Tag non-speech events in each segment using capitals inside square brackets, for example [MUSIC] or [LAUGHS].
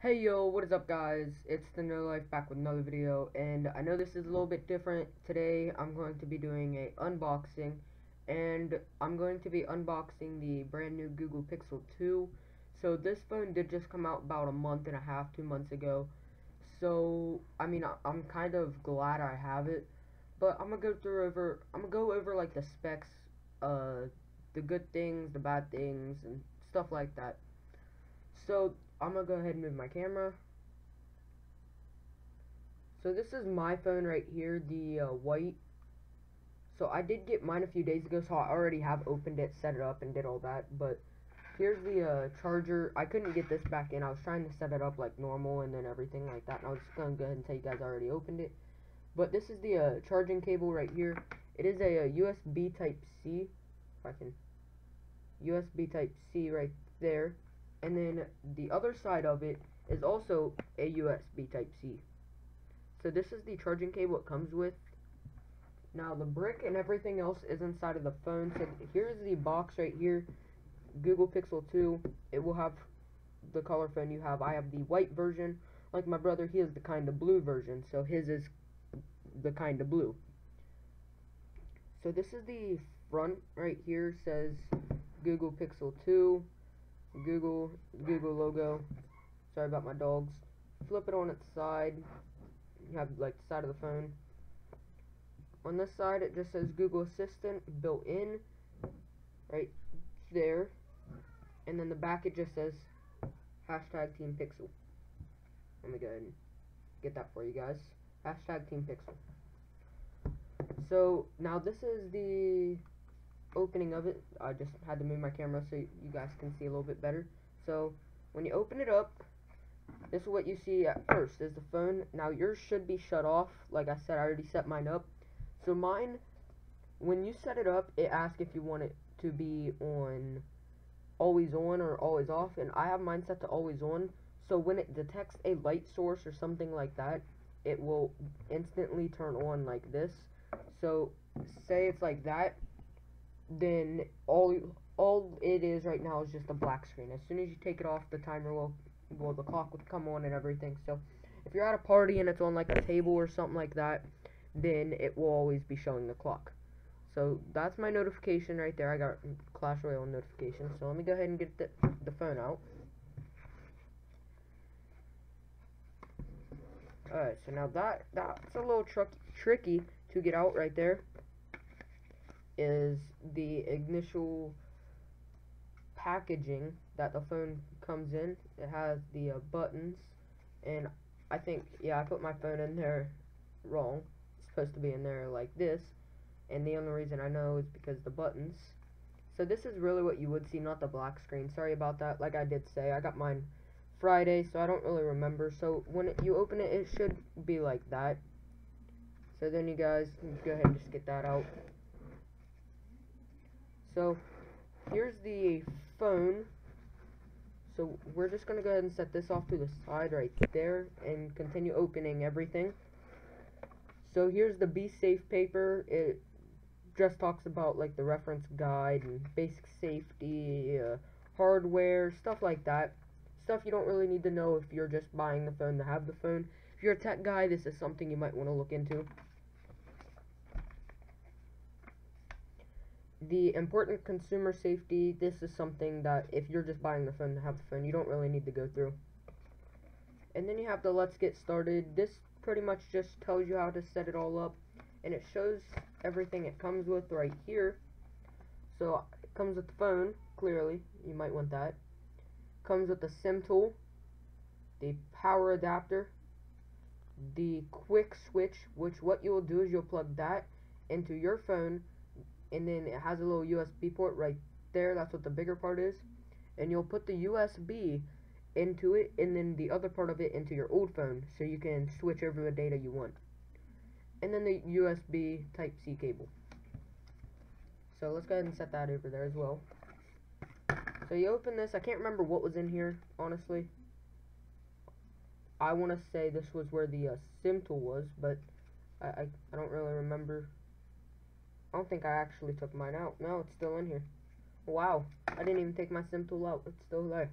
Hey yo, what is up guys? It's the No Life back with another video and I know this is a little bit different. Today I'm going to be doing a unboxing and I'm going to be unboxing the brand new Google Pixel 2. So this phone did just come out about a month and a half, two months ago. So I mean I'm kind of glad I have it. But I'm gonna go through over I'm gonna go over like the specs, uh the good things, the bad things and stuff like that. So I'm gonna go ahead and move my camera. So this is my phone right here, the uh, white. So I did get mine a few days ago, so I already have opened it, set it up, and did all that. But here's the uh, charger. I couldn't get this back in. I was trying to set it up like normal and then everything like that. And I was just gonna go ahead and tell you guys I already opened it. But this is the uh, charging cable right here. It is a, a USB Type C. If I can, USB Type C right there and then the other side of it is also a USB type C. So this is the charging cable it comes with. Now the brick and everything else is inside of the phone. So here's the box right here Google Pixel 2 it will have the color phone you have. I have the white version. Like my brother he has the kind of blue version so his is the kind of blue. So this is the front right here says Google Pixel 2 Google Google logo. Sorry about my dogs. Flip it on its side. You have like the side of the phone. On this side it just says Google Assistant built in right there. And then the back it just says hashtag Team Pixel. Let me go ahead and get that for you guys. Hashtag Team Pixel. So now this is the opening of it, I just had to move my camera so you guys can see a little bit better. So, when you open it up, this is what you see at first, is the phone. Now, yours should be shut off. Like I said, I already set mine up. So, mine, when you set it up, it asks if you want it to be on always on or always off. And I have mine set to always on. So, when it detects a light source or something like that, it will instantly turn on like this. So, say it's like that, then all all it is right now is just a black screen. As soon as you take it off, the timer will, well, the clock will come on and everything. So, if you're at a party and it's on like a table or something like that, then it will always be showing the clock. So, that's my notification right there. I got Clash Royale notification. So, let me go ahead and get the, the phone out. Alright, so now that that's a little tr tricky to get out right there is the initial packaging that the phone comes in. It has the uh, buttons, and I think, yeah, I put my phone in there wrong. It's supposed to be in there like this, and the only reason I know is because the buttons. So this is really what you would see, not the black screen. Sorry about that. Like I did say, I got mine Friday, so I don't really remember. So when it, you open it, it should be like that. So then you guys go ahead and just get that out. So, here's the phone. So, we're just going to go ahead and set this off to the side right there and continue opening everything. So, here's the Be Safe paper. It just talks about, like, the reference guide and basic safety, uh, hardware, stuff like that. Stuff you don't really need to know if you're just buying the phone to have the phone. If you're a tech guy, this is something you might want to look into. The important consumer safety, this is something that if you're just buying the phone to have the phone, you don't really need to go through. And then you have the let's get started. This pretty much just tells you how to set it all up. And it shows everything it comes with right here. So it comes with the phone, clearly. You might want that. Comes with the SIM tool, the power adapter, the quick switch, which what you will do is you'll plug that into your phone and then it has a little USB port right there. That's what the bigger part is. And you'll put the USB into it and then the other part of it into your old phone so you can switch over the data you want. And then the USB type C cable. So let's go ahead and set that over there as well. So you open this. I can't remember what was in here honestly. I want to say this was where the uh, SIM tool was but I, I, I don't really remember I don't think I actually took mine out. No, it's still in here. Wow. I didn't even take my SIM tool out. It's still there.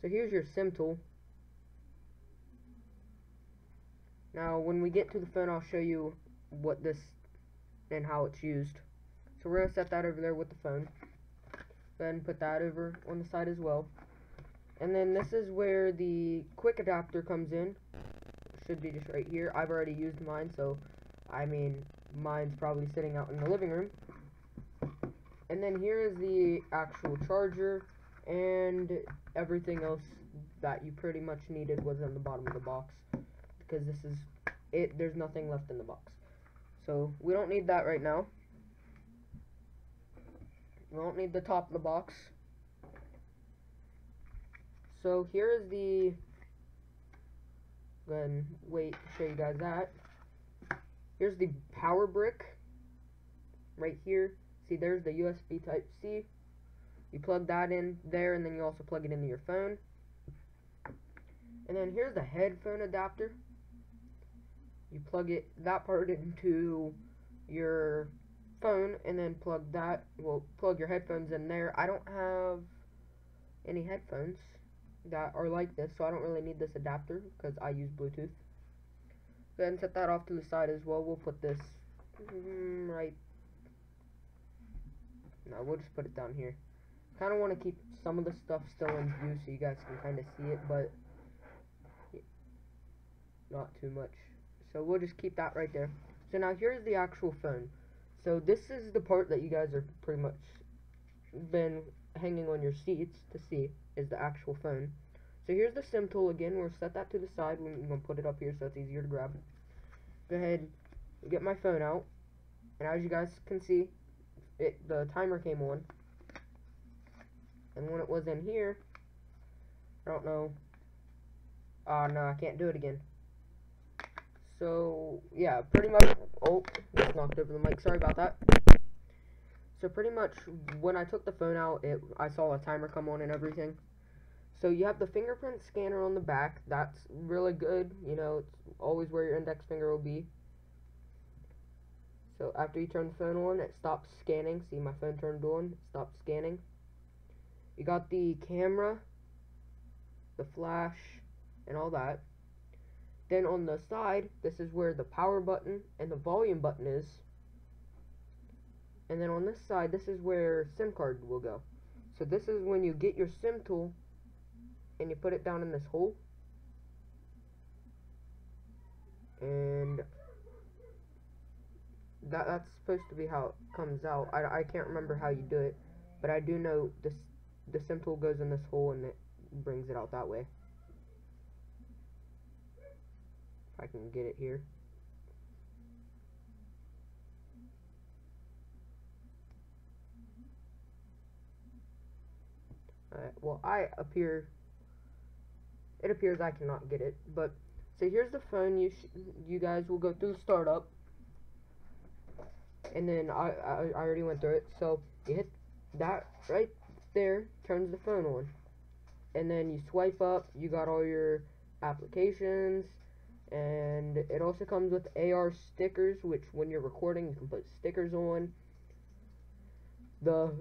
So here's your SIM tool. Now, when we get to the phone, I'll show you what this and how it's used. So we're going to set that over there with the phone. Then put that over on the side as well. And then this is where the quick adapter comes in. Should be just right here. I've already used mine, so I mean, mine's probably sitting out in the living room. And then here is the actual charger and everything else that you pretty much needed was in the bottom of the box because this is it there's nothing left in the box. So we don't need that right now. We don't need the top of the box. So here is the then wait to show you guys that here's the power brick right here. See there's the USB type C. You plug that in there and then you also plug it into your phone. And then here's the headphone adapter. You plug it that part [LAUGHS] into your phone and then plug that well plug your headphones in there. I don't have any headphones that are like this so I don't really need this adapter because I use Bluetooth then set that off to the side as well we'll put this mm, right no we'll just put it down here kind of want to keep some of the stuff still in view so you guys can kind of see it but not too much so we'll just keep that right there. So now here's the actual phone. So this is the part that you guys are pretty much been hanging on your seats to see is the actual phone. So here's the SIM tool again. We'll set that to the side. We're going to put it up here so it's easier to grab. Go ahead, get my phone out. And as you guys can see, it the timer came on. And when it was in here, I don't know. Ah, uh, no, I can't do it again. So, yeah, pretty much, oh, just knocked over the mic, sorry about that. So pretty much, when I took the phone out, it I saw a timer come on and everything. So you have the fingerprint scanner on the back, that's really good, you know, it's always where your index finger will be. So after you turn the phone on, it stops scanning, see my phone turned on, it stops scanning. You got the camera, the flash, and all that. Then on the side, this is where the power button and the volume button is. And then on this side, this is where SIM card will go. So this is when you get your SIM tool and you put it down in this hole. And that that's supposed to be how it comes out. I, I can't remember how you do it, but I do know this the SIM tool goes in this hole and it brings it out that way. if I can get it here. Alright, well, I appear, it appears I cannot get it, but, so here's the phone, you you guys will go through the startup, and then I, I, I already went through it, so you hit that right there, turns the phone on, and then you swipe up, you got all your applications, and it also comes with AR stickers which when you're recording you can put stickers on. The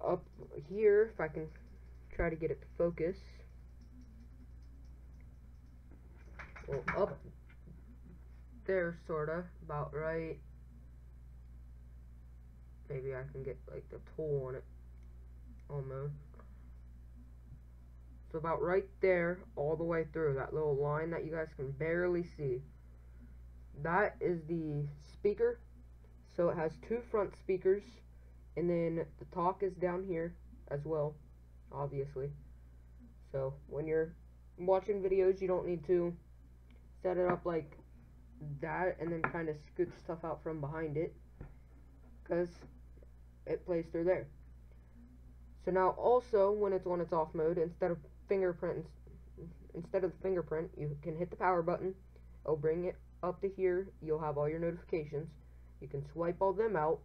up here if I can try to get it to focus up there sorta about right maybe I can get like the tool on it almost so about right there, all the way through, that little line that you guys can barely see. That is the speaker. So it has two front speakers, and then the talk is down here as well, obviously. So when you're watching videos, you don't need to set it up like that and then kind of scoot stuff out from behind it because it plays through there. So now also when it's on its off mode, instead of fingerprint instead of the fingerprint you can hit the power button. It'll bring it up to here. You'll have all your notifications. You can swipe all them out.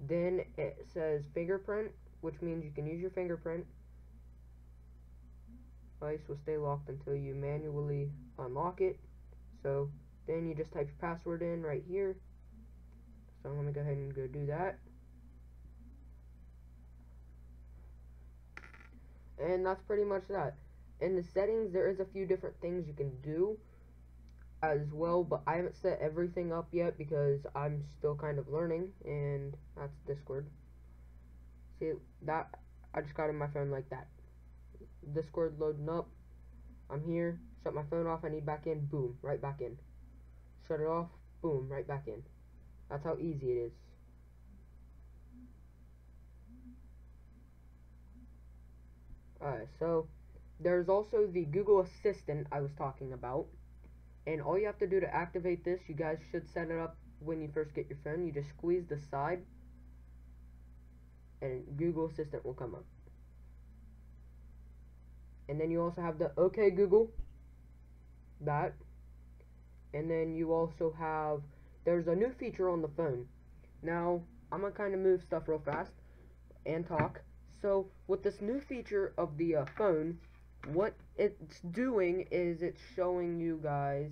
Then it says fingerprint which means you can use your fingerprint device will stay locked until you manually unlock it so then you just type your password in right here so let me go ahead and go do that and that's pretty much that. In the settings, there is a few different things you can do. as well, but I haven't set everything up yet because I'm still kind of learning, and that's Discord. See, that, I just got in my phone like that. Discord loading up. I'm here. Shut my phone off. I need back in. Boom. Right back in. Shut it off. Boom. Right back in. That's how easy it is. Alright, so there's also the Google Assistant I was talking about. And all you have to do to activate this, you guys should set it up when you first get your phone. You just squeeze the side and Google Assistant will come up. And then you also have the OK Google, that. And then you also have, there's a new feature on the phone. Now, I'm going to kind of move stuff real fast and talk. So, with this new feature of the uh, phone, what it's doing is it's showing you guys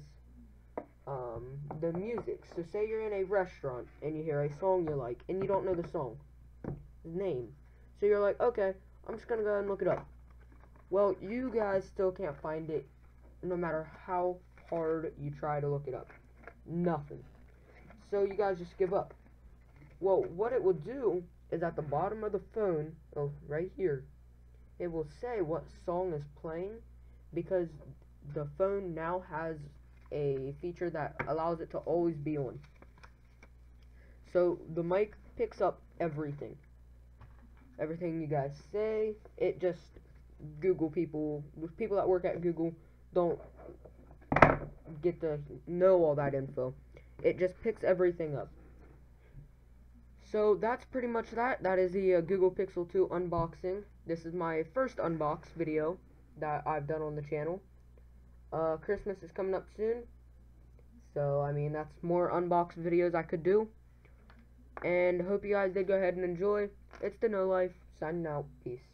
um, the music. So, say you're in a restaurant and you hear a song you like and you don't know the song name. So you're like, okay, I'm just gonna go and look it up. Well, you guys still can't find it no matter how hard you try to look it up. Nothing. So you guys just give up. Well, what it will do is at the bottom of the phone, oh, right here, it will say what song is playing because the phone now has a feature that allows it to always be on. So the mic picks up everything everything you guys say. It just Google people, people that work at Google don't get to know all that info. It just picks everything up. So that's pretty much that. That is the uh, Google Pixel 2 unboxing. This is my first unbox video that I've done on the channel. Uh, Christmas is coming up soon. So, I mean, that's more unboxed videos I could do. And hope you guys did go ahead and enjoy. It's the No Life, signing out. Peace.